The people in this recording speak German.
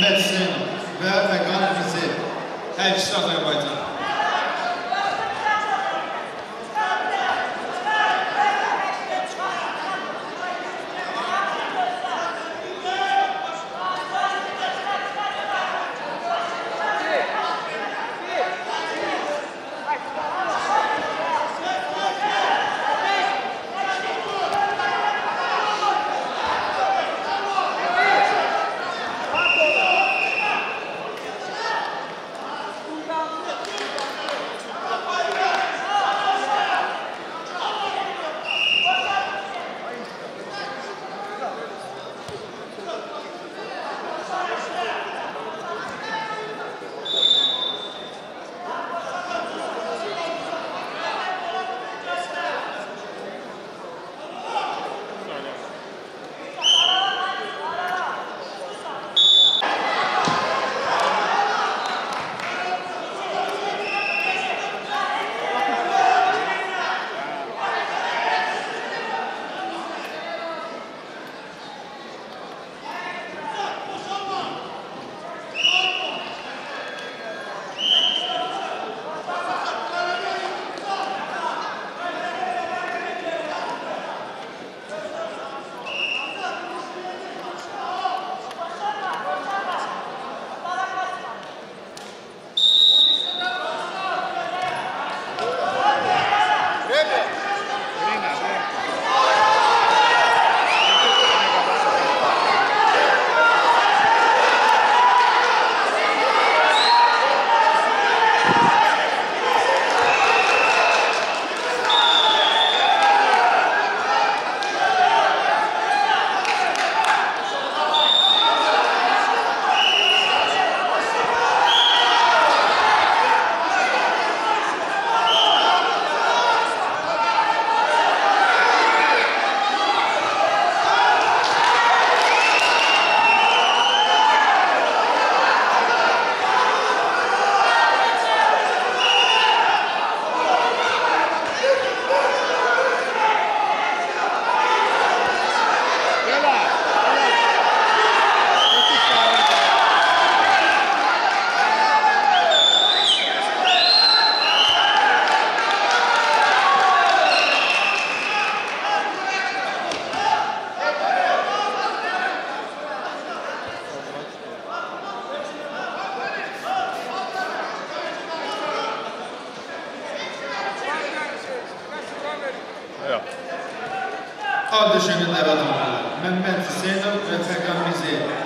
letzten Ver Vergangenheit als Stadtarbeiter. kardeşinin evladı Mehmet Hüseyinov ve Pekan Zeynep.